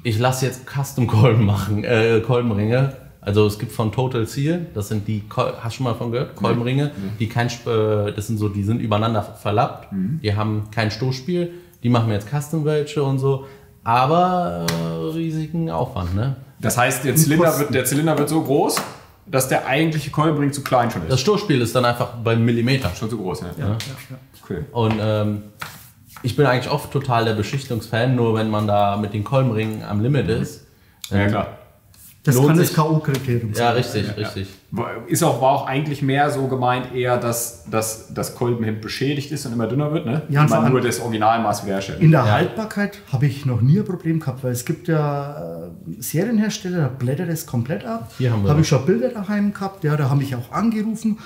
Ich lasse jetzt Custom-Kolben machen, äh, Kolbenringe. Also es gibt von Total Seal, das sind die, Kol hast du schon mal von gehört? Kolbenringe, die kein, Sp- äh, das sind so, die sind übereinander verlappt, die haben kein Stoßspiel, die machen jetzt Custom welche und so, aber äh, riesigen Aufwand, ne? Das heißt, der Zylinder, wird, der Zylinder wird so groß, dass der eigentliche Kolbenring zu klein schon ist. Das Stoßspiel ist dann einfach beim Millimeter. schon zu groß, ja. Ja, ja. Okay. Und ähm, ich bin eigentlich oft total der Beschichtungsfan, nur wenn man da mit den Kolbenringen am Limit ist. Ja, klar. Das Lohnt kann sich. das K.O.-Kriterium sein. Ja, richtig, richtig. Ist auch, war auch eigentlich mehr so gemeint, eher, dass, dass das Kolbenhemd beschädigt ist und immer dünner wird, ne? Ja, und man nur das Originalmaß wäre. In der Ja. Haltbarkeit habe ich noch nie ein Problem gehabt, weil es gibt ja äh, Serienhersteller, da blättert es komplett ab. Hier haben wir Habe ich schon Bilder daheim gehabt, ja, da habe ich auch angerufen.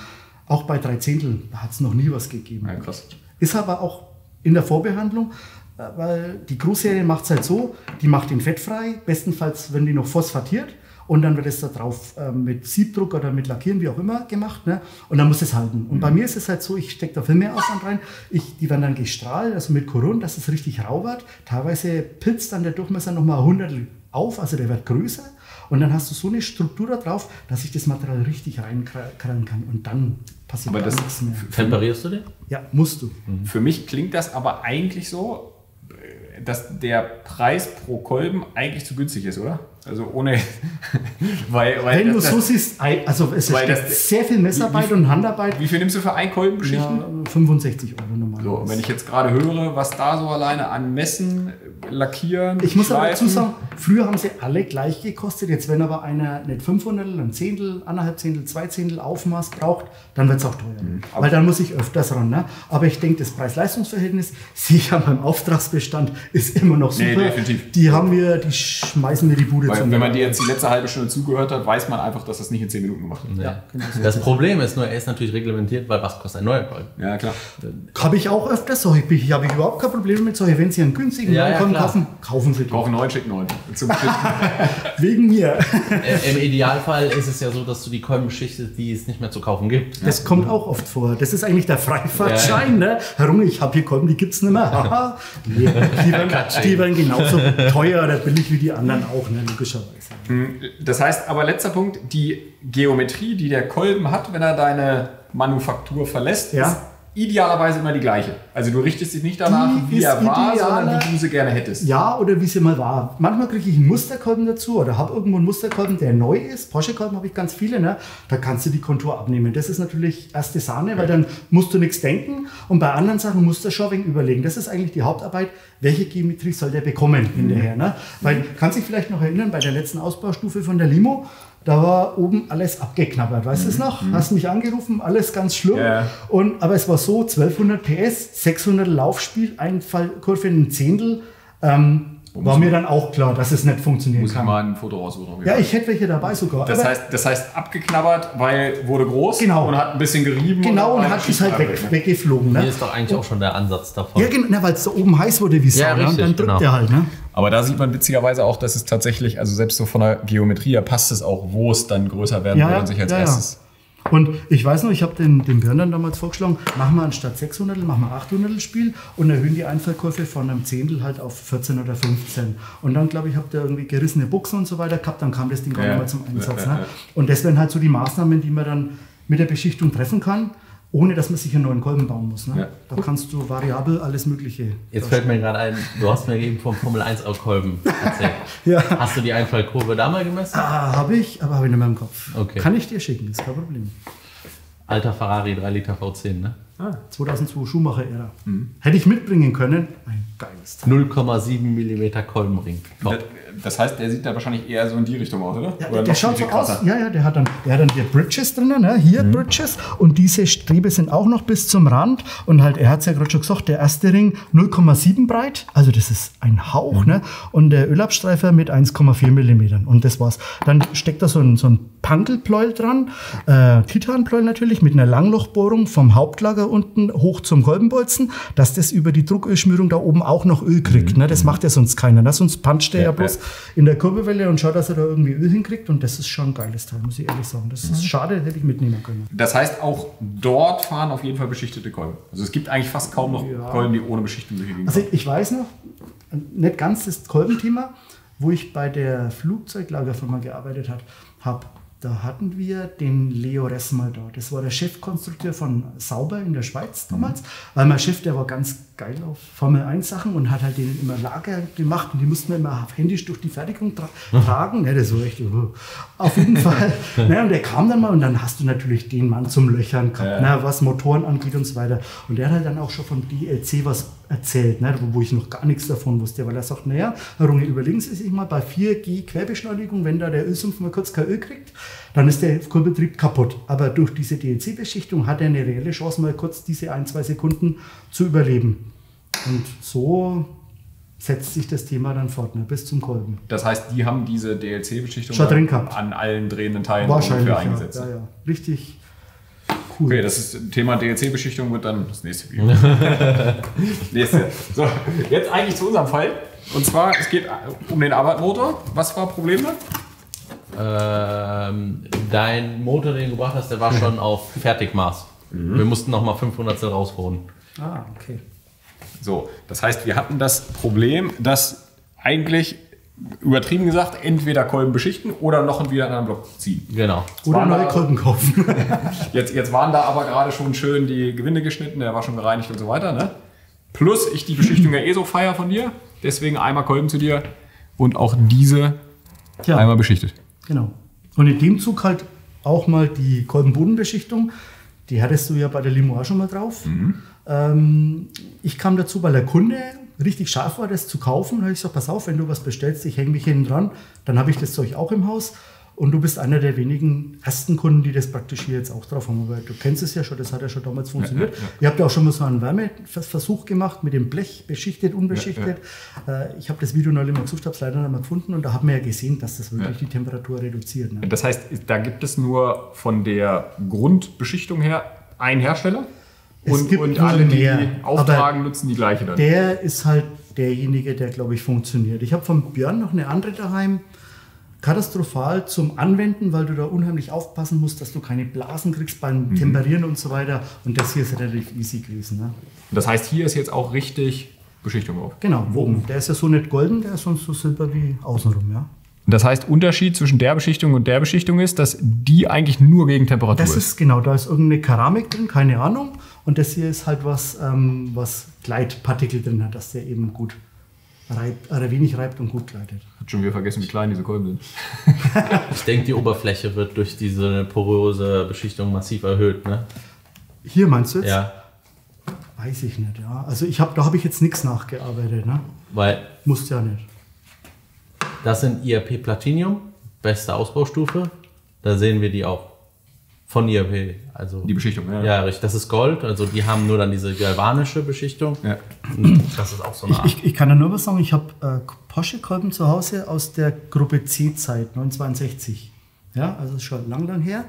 Auch bei drei Zehntel hat es noch nie was gegeben. Ja, krass. Ist aber auch in der Vorbehandlung, äh, weil die Großserie macht es halt so, die macht ihn fettfrei, bestenfalls werden die noch phosphatiert und dann wird es da drauf äh, mit Siebdruck oder mit Lackieren, wie auch immer, gemacht ne? und dann muss es halten. Und bei mir ist es halt so, ich stecke da viel mehr Aufwand rein, ich, die werden dann gestrahlt, also mit Korun, dass es richtig rau wird. Teilweise pilzt dann der Durchmesser nochmal 100 auf, also der wird größer und dann hast du so eine Struktur da drauf, dass ich das Material richtig reinkrallen kann und dann passiert Aber gar das- nichts mehr. Temperierst du den? Ja, musst du. Für mich klingt das aber eigentlich so, dass der Preis pro Kolben eigentlich zu günstig ist, oder? Also ohne. weil, weil Wenn du das, so das, siehst, also es das- sehr viel Messarbeit wie- und Handarbeit. Wie viel nimmst du für ein Kolben beschichten? Ja, 65 Euro normalerweise. So, wenn ich jetzt gerade höre, was da so alleine an Messen, Lackieren, Ich muss aber dazu Schleifen- sagen, früher haben sie alle gleich gekostet. Jetzt, wenn aber einer nicht 500, ein Zehntel, anderthalb Zehntel, zwei Zehntel Aufmaß braucht, dann wird es auch teuer. Mhm. Weil dann muss ich öfters ran. Ne? Aber ich denke, das Preis-Leistungs-Verhältnis, sehe ich an meinem Auftragsbestand, ist immer noch super. Nee, definitiv. Die haben wir, die schmeißen mir die Bude Weil, zum wenn man dir jetzt die letzte halbe Stunde zugehört hat, weiß man einfach, dass das nicht in 10 Minuten gemacht wird. Ja. genau Das Problem ist nur, er ist natürlich reglementiert, weil was kostet ein neuer Kolben? Ja, klar. Habe ich auch öfters so. Ich, ich habe überhaupt kein Problem mit solchen. Wenn Sie einen günstigen Ja, ja, Kolben klar. kaufen, kaufen Sie den. Kauf einen neuen, schick einen neuen. Zum Wegen mir. Äh, Im Idealfall ist es ja so, dass du die Kolben beschichtest, die es nicht mehr zu kaufen gibt. Das kommt auch oft vor. Das ist eigentlich der Freifahrtschein. Ne? Herr Runge, ich habe hier Kolben, die gibt es nicht mehr. Haha. nee, die, werden, die werden genauso teuer oder billig wie die anderen auch, ne? logischerweise. Das heißt aber, letzter Punkt, die Geometrie, die der Kolben hat, wenn er deine Manufaktur verlässt, Ja. ist idealerweise immer die gleiche. Also du richtest dich nicht danach, Die wie er war, sondern wie du sie gerne hättest. Ja, oder wie sie mal war. Manchmal kriege ich einen Musterkolben dazu oder habe irgendwo einen Musterkolben, der neu ist. Porsche-Kolben habe ich ganz viele. Ne? Da kannst du die Kontur abnehmen. Das ist natürlich erste Sahne, weil dann musst du nichts denken. Und bei anderen Sachen musst du schon wegen überlegen. Das ist eigentlich die Hauptarbeit. Welche Geometrie soll der bekommen hinterher? Ne? Weil, kannst dich vielleicht noch erinnern, bei der letzten Ausbaustufe von der Limo, da war oben alles abgeknabbert. Weißt du es noch? Hast mich angerufen, alles ganz schlimm. Ja. Und, aber es war so, 1200 PS, 600 Laufspiel, Einfallkurve ein Zehntel. Ähm, war mir dann auch klar, dass es nicht funktionieren Muss ich kann. mal ein Foto raussuchen. Ja, ich hätte welche dabei sogar. das, heißt, das heißt abgeknabbert, weil wurde groß Genau. und hat ein bisschen gerieben. genau, und hat es halt weg, weggeflogen. Hier Ne? ist doch eigentlich auch schon der Ansatz davon. Ja, genau, weil es da oben heiß wurde wie Sau. Ja, ne? und dann richtig, drückt genau. der halt. Ne? Aber da sieht man witzigerweise auch, dass es tatsächlich, also selbst so von der Geometrie her passt es auch, wo es dann größer werden Ja, würde ja, und sich als ja, ja. erstes. Und ich weiß noch, ich habe den, den Björn dann damals vorgeschlagen, machen wir anstatt 600, machen wir 800 Spiel und erhöhen die Einfallkurve von einem Zehntel halt auf 14 oder 15. Und dann, glaube ich, habt ihr irgendwie gerissene Buchsen und so weiter gehabt, dann kam das Ding gar Ja. nicht mehr zum Einsatz. Ja, ja, ne? ja. Und das wären halt so die Maßnahmen, die man dann mit der Beschichtung treffen kann, ohne dass man sich einen neuen Kolben bauen muss. Ne? Ja. Da kannst du variabel alles Mögliche. Jetzt fällt mir gerade ein, du hast mir eben vom Formel 1 Kolben erzählt. Ja. Hast du die Einfallkurve da mal gemessen? Ah, habe ich, aber habe ich nicht mehr im Kopf. Okay. Kann ich dir schicken, ist kein Problem. Alter Ferrari 3 Liter V10, ne? 2002 Schumacher-Ära. Hätte ich mitbringen können. Ein geiles Teil. 0,7 mm Kolbenring. Das, das heißt, der sieht da wahrscheinlich eher so in die Richtung aus, oder? Ja, oder der, schaut so aus. Ja, ja, der hat dann, der hat dann hier Bridges drin, ne? hier Bridges. Und diese Strebe sind auch noch bis zum Rand. Und halt, er hat es ja gerade schon gesagt, der erste Ring 0,7 breit. Also das ist ein Hauch. Ne? Und der Ölabstreifer mit 1,4 Millimetern. Und das war's. Dann steckt da so ein, so ein Pantelpleuel dran. Äh, Titanpleuel natürlich mit einer Langlochbohrung vom Hauptlager unten hoch zum Kolbenbolzen, dass das über die Druckölschmierung da oben auch noch Öl kriegt. Ne? Das macht ja sonst keiner. Ne? Sonst puncht der ja, Ja, bloß ja. in der Kurbelwelle und schaut, dass er da irgendwie Öl hinkriegt. Und das ist schon ein geiles Teil, muss ich ehrlich sagen. Das ist schade, hätte ich mitnehmen können. Das heißt, auch dort fahren auf jeden Fall beschichtete Kolben. Also es gibt eigentlich fast kaum noch Ja. Kolben, die ohne Beschichtung durch die Gegend Also fahren. ich, weiß noch, nicht ganz das Kolbenthema, wo ich bei der Flugzeuglagerfirma gearbeitet habe, hab, da hatten wir den Leo Ress mal da. Das war der Chefkonstrukteur von Sauber in der Schweiz damals. Weil mein Chef, der war ganz geil auf Formel 1 Sachen und hat halt denen immer Lager gemacht und die mussten wir immer händisch durch die Fertigung tra tragen. Ne, das war echt, uh. auf jeden Fall. ne, und der kam dann mal und dann hast du natürlich den Mann zum Löchern gehabt, ne, was Motoren angeht und so weiter. Und der hat halt dann auch schon von DLC was erzählt, ne, wo, ich noch gar nichts davon wusste, weil er sagt, naja, Runge, überlegen Sie sich mal bei 4G Querbeschleunigung, wenn da der Ölsumpf mal kurz kein Öl kriegt, dann ist der Kurbeltrieb kaputt. Aber durch diese DLC-Beschichtung hat er eine reelle Chance, mal kurz diese ein, zwei Sekunden zu überleben. Und so setzt sich das Thema dann fort, ne, bis zum Kolben. Das heißt, die haben diese DLC-Beschichtung an allen drehenden Teilen Wahrscheinlich, ungefähr ja, eingesetzt. ja, ja. Richtig cool. Okay, das ist Thema DLC-Beschichtung wird dann das nächste Video. nächste. So, jetzt eigentlich zu unserem Fall. Und zwar, es geht um den Abarth-Motor. Was war Problem da? Ähm, dein Motor, den du gebracht hast, der war schon auf Fertigmaß. Wir mussten nochmal 500 rausholen. Ah, okay. So, das heißt, wir hatten das Problem, dass eigentlich übertrieben gesagt entweder Kolben beschichten oder noch einen wieder einen anderen Block ziehen. Genau. Oder neue Kolben kaufen. Jetzt, jetzt waren da aber gerade schon schön die Gewinde geschnitten, der war schon gereinigt und so weiter. Ne? Plus ich die Beschichtung ja eh so feier von dir. Deswegen einmal Kolben zu dir und auch diese ja, einmal beschichtet. genau. Und in dem Zug halt auch mal die Kolbenbodenbeschichtung. Die hattest du ja bei der Limo auch schon mal drauf. Ähm, ich kam dazu, weil der Kunde richtig scharf war, das zu kaufen. Da habe ich gesagt, pass auf, wenn du was bestellst, ich hänge mich hinten dran, dann habe ich das Zeug auch im Haus. Und du bist einer der wenigen ersten Kunden, die das praktisch hier jetzt auch drauf haben. Aber du kennst es ja schon, das hat ja schon damals funktioniert. ja, ja. Ihr habt ja auch schon mal so einen Wärmeversuch gemacht mit dem Blech, beschichtet, unbeschichtet. Äh, Ich habe das Video neulich mal gesucht, habe es leider nicht mehr gefunden. Und da haben wir ja gesehen, dass das wirklich die Temperatur reduziert. Ne? Das heißt, da gibt es nur von der Grundbeschichtung her einen Hersteller. Es Und, gibt und alle, die mehr, auftragen, nutzen die gleiche dann. Der ist halt derjenige, der, glaube ich, funktioniert. Ich habe von Björn noch eine andere daheim. Katastrophal zum Anwenden, weil du da unheimlich aufpassen musst, dass du keine Blasen kriegst beim Mhm. Temperieren und so weiter. Und das hier ist relativ easy gewesen. Ne? Das heißt, hier ist jetzt auch richtig Beschichtung drauf. Genau, oben. Der ist ja so nicht golden, der ist sonst so silber wie außenrum. Ja? Das heißt, Unterschied zwischen der Beschichtung und der Beschichtung ist, dass die eigentlich nur gegen Temperatur Das ist genau, da ist irgendeine Keramik drin, keine Ahnung. Und das hier ist halt was, ähm, was Gleitpartikel drin hat, dass der eben gut reibt, oder wenig reibt und gut gleitet. Hat schon wieder vergessen, wie klein diese Kolben sind. Ich denke, die Oberfläche wird durch diese poröse Beschichtung massiv erhöht. Ne? Hier meinst du jetzt? Ja, Weiß ich nicht, ja. Also ich hab, da habe ich jetzt nichts nachgearbeitet, ne? weil Musst ja nicht. das sind IRP Platinum, beste Ausbaustufe. Da sehen wir die auch. Von IRP. Also, Die Beschichtung, ja. ja, richtig. Das ist Gold. Also die haben nur dann diese galvanische Beschichtung. Ja. Das ist auch so eine Art. Ich, ich kann ja nur was sagen, ich habe äh, Porsche-Kolben zu Hause aus der Gruppe C-Zeit, 1962. Ja, also ist schon lang, lang her.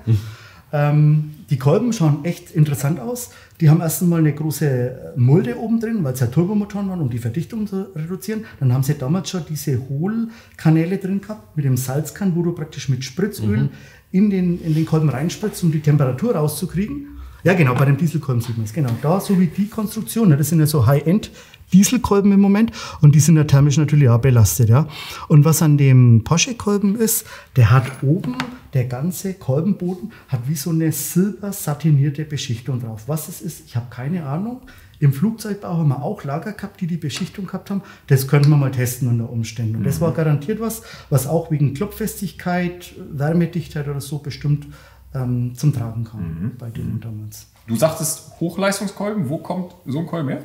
Ähm, die Kolben schauen echt interessant aus. Die haben erst einmal eine große Mulde oben drin, weil es ja Turbomotoren waren, um die Verdichtung zu reduzieren. Dann haben sie damals schon diese Hohlkanäle drin gehabt mit dem Salzkern, wo du praktisch mit Spritzöl in, den, in den Kolben reinspritzt, um die Temperatur rauszukriegen. Ja, genau, bei dem Dieselkolben sieht man es. Genau, da so wie die Konstruktion. Ne, das sind ja so High-End. Dieselkolben im Moment und die sind ja thermisch natürlich auch belastet, ja. Und was an dem Porsche-Kolben ist, der hat oben, der ganze Kolbenboden hat wie so eine silber satinierte Beschichtung drauf. Was es ist, ich habe keine Ahnung. Im Flugzeugbau haben wir auch Lager gehabt, die die Beschichtung gehabt haben. Das könnten wir mal testen unter Umständen. Und das war garantiert was, was auch wegen Klopffestigkeit, Wärmedichtheit oder so bestimmt ähm, zum Tragen kam bei denen damals. Du sagtest Hochleistungskolben. Wo kommt so ein Kolben her?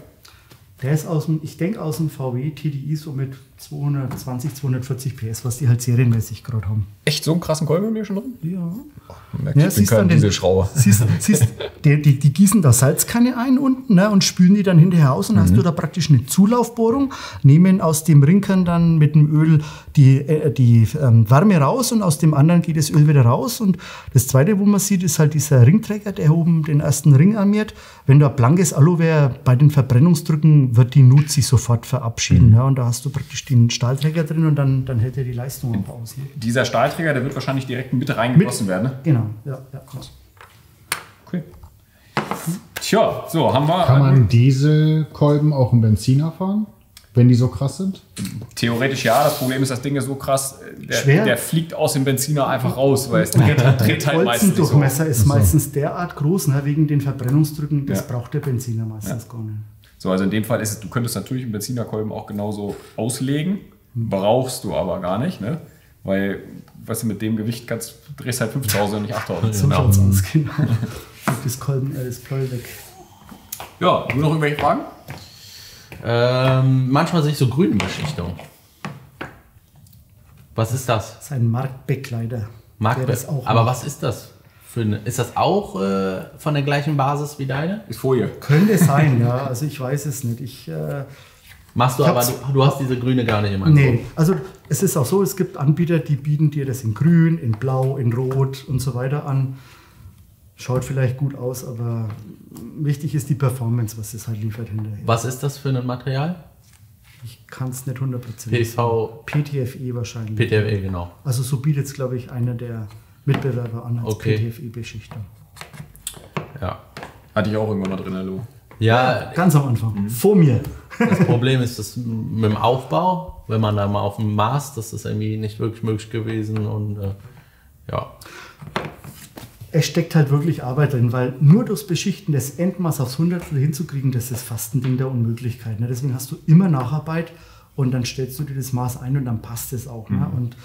Der ist aus dem, ich denke aus dem VW TDI so mit 220, 240 PS, was die halt serienmäßig gerade haben. Echt so einen krassen Kolben haben schon drin? Ja. Merkt, Ja, ich bin kein den, Dieselschrauber. siehst, siehst, die, die, die gießen da Salzkanne ein unten ne, und spülen die dann hinterher aus und Mhm. hast du da praktisch eine Zulaufbohrung, nehmen aus dem Rinkern dann mit dem Öl die, äh, die ähm, Wärme raus und aus dem anderen geht das Öl wieder raus. Und das zweite, wo man sieht, ist halt dieser Ringträger, der oben den ersten Ring armiert. Wenn da blankes Alu wäre, bei den Verbrennungsdrücken wird die Nut sich sofort verabschieden. Ja, und da hast du praktisch den Stahlträger drin und dann, dann hält er die Leistung auch aus. Dieser Stahlträger, der wird wahrscheinlich direkt mit reingegossen werden. Ne? Genau, ja, ja. Okay. Tja, so haben wir. Kann man diese Kolben auch im Benziner fahren, wenn die so krass sind? Theoretisch ja, das Problem ist, das Ding ist so krass, der, Schwer. der fliegt aus dem Benziner einfach raus, weil es dreht, dreht halt meistens nicht so. Bolzendurchmesser ist meistens derart groß, ne, wegen den Verbrennungsdrücken, das Ja. braucht der Benziner meistens gar nicht. So, also in dem Fall ist es, du könntest natürlich einen Benzinerkolben auch genauso auslegen, brauchst du aber gar nicht, ne? Weil, weißt du, mit dem Gewicht kannst, du drehst halt 5000 und nicht 8000. So schaut's aus, genau. Und das Kolben, äh, das Pleu weg. Ja, du noch irgendwelche Fragen? Ähm, manchmal sehe ich so grüne Beschichtung. Was ist das? Das ist ein Marktbegleiter. Mark der das auch Aber macht. was ist das? Für eine, ist das auch äh, von der gleichen Basis wie deine? Ist Folie. Könnte sein, ja. Also ich weiß es nicht. Ich, äh, Machst du Ich aber, du, du hast diese grüne gar nicht im Angebot. nee, also es ist auch so, es gibt Anbieter, die bieten dir das in grün, in blau, in rot und so weiter an. Schaut vielleicht gut aus, aber wichtig ist die Performance, was es halt liefert hinterher. Was ist das für ein Material? Ich kann es nicht 100% PV, PTFE wahrscheinlich. PTFE, genau. Also so bietet es, glaube ich, einer der Mitbewerber an als Okay. PTFE-Beschichtung. Ja. Hatte ich auch irgendwann mal drin, hallo. Ja, Ganz am Anfang, vor mir. das Problem ist das mit dem Aufbau, wenn man da mal auf dem Mars, das ist irgendwie nicht wirklich möglich gewesen und äh, ja. Es steckt halt wirklich Arbeit drin, weil nur durchs Beschichten des Endmaß aufs Hundertstel hinzukriegen, das ist fast ein Ding der Unmöglichkeit. Ne? Deswegen hast du immer Nacharbeit und dann stellst du dir das Maß ein und dann passt es auch. Ne? Und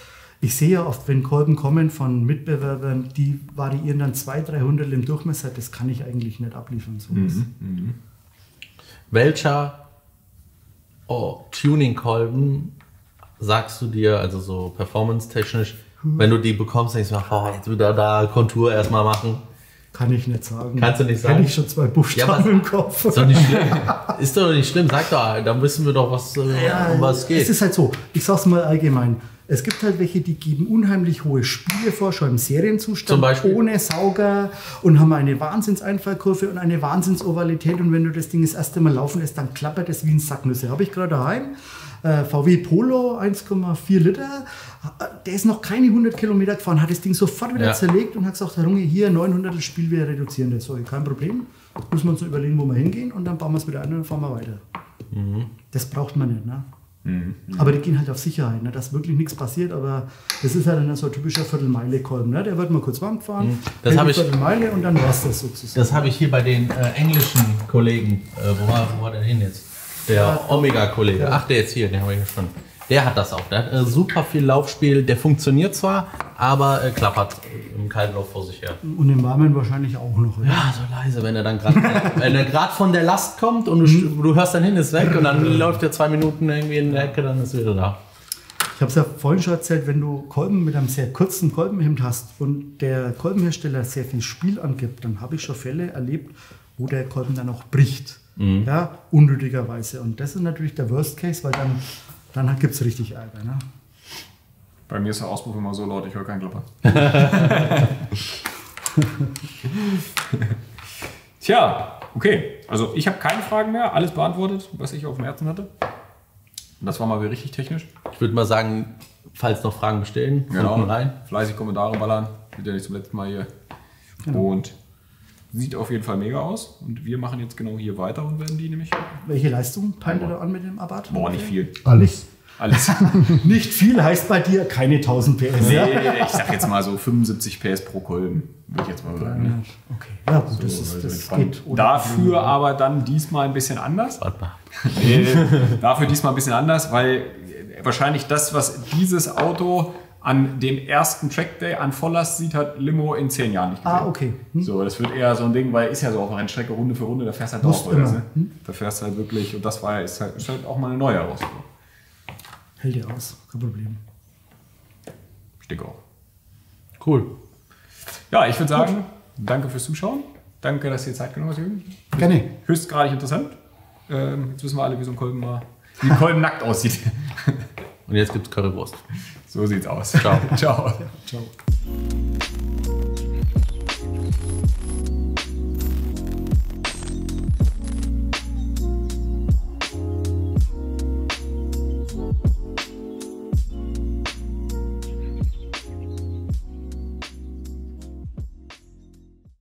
ich sehe ja oft, wenn Kolben kommen von Mitbewerbern, die variieren dann 200, 300 im Durchmesser, das kann ich eigentlich nicht abliefern. Sowas. Welcher oh, Tuning-Kolben sagst du dir, also so performance-technisch, wenn du die bekommst, denkst du, oh, jetzt wieder da Kontur erstmal machen. Kann ich nicht sagen. Kannst du nicht sagen? Kenn ich schon zwei Buchstaben Ja, im Kopf. Ist doch nicht schlimm. Ist doch nicht schlimm, sag doch, dann wissen wir doch, was, äh, um was es geht. Es ist halt so, ich sag's mal allgemein. Es gibt halt welche, die geben unheimlich hohe Spiele vor, schon im Serienzustand, Zum Beispiel? ohne Sauger und haben eine Wahnsinnseinfallkurve und eine Wahnsinnsovalität. Und wenn du das Ding das erste Mal laufen lässt, dann klappert es wie ein Sacknüsse. Habe ich gerade daheim. Äh, VW Polo 1,4 Liter. Der ist noch keine 100 Kilometer gefahren, hat das Ding sofort wieder Ja. zerlegt und hat gesagt, Herr Runge, hier 900 Spiel, wir reduzieren das. So, kein Problem. Jetzt müssen wir uns nur überlegen, wo wir hingehen und dann bauen wir es wieder ein und dann fahren wir weiter. Das braucht man nicht, ne? Aber die gehen halt auf Sicherheit, ne? dass wirklich nichts passiert. Aber das ist halt dann so ein typischer Viertelmeile-Kolben. Ne? Der wird mal kurz warm gefahren, Das hab die ich- Viertelmeile und dann war es das sozusagen. Das habe ich hier bei den äh, englischen Kollegen. Äh, wo, war, wo war der hin jetzt? Der Omega-Kollege. Ach, der jetzt hier, den habe ich ja schon. Der hat das auch. Der hat äh, super viel Laufspiel. Der funktioniert zwar, aber äh, klappert im kalten Luft vor sich her. Und im Warmen wahrscheinlich auch noch. Oder? Ja, so leise, wenn er dann gerade wenn er gerade von der Last kommt und du, du hörst dann hin, ist weg und dann läuft er zwei Minuten irgendwie in der Ecke, dann ist er wieder da. Ich habe es ja vorhin schon erzählt, wenn du Kolben mit einem sehr kurzen Kolbenhemd hast und der Kolbenhersteller sehr viel Spiel angibt, dann habe ich schon Fälle erlebt, wo der Kolben dann auch bricht. Ja, unnötigerweise. Und das ist natürlich der Worst Case, weil dann, dann gibt es richtig Ärger. Ne? Bei mir ist der Auspuff immer so laut, ich höre keinen Klapper. Tja, okay. Also ich habe keine Fragen mehr, alles beantwortet, was ich auf dem Herzen hatte. Und das war mal wieder richtig technisch. Ich würde mal sagen, falls noch Fragen bestehen, Genau. rein. Fleißig Kommentare ballern. Wird ja nicht zum letzten Mal hier. Und sieht auf jeden Fall mega aus. Und wir machen jetzt genau hier weiter und werden die nämlich. Welche Leistung peilt er da an mit dem Abarth? Boah, nicht viel. Alles. Alles. Nicht viel heißt bei dir keine 1000 PS. nee, ich sag jetzt mal so 75 PS pro Kolben, würde ich jetzt mal sagen. Okay, ja gut, das, ist, Also das entspannt. geht. ohne Dafür aber dann diesmal ein bisschen anders. Warte mal. Nee, dafür diesmal ein bisschen anders, weil wahrscheinlich das, was dieses Auto an dem ersten Trackday an Volllast sieht, hat Limo in zehn Jahren nicht gesehen. Ah, okay. Hm. So, das wird eher so ein Ding, weil ist ja so auf der Rennstrecke Runde für Runde, da fährst du halt drauf. oder? immer. Ne? Da fährst du halt wirklich, und das war ja, ist halt, ist halt auch mal eine neue Herausforderung. Hält dir aus, kein Problem. Ich denke auch. Cool. Ja, ich würde sagen, danke fürs Zuschauen. Danke, dass ihr Zeit genommen habt, Jürgen. Gerne. Höchstgradig interessant. Ähm, jetzt wissen wir alle, wie so ein Kolben mal, wie ein Kolben nackt aussieht. Und jetzt gibt's Currywurst. So sieht's aus. Ciao. Ciao. Ciao.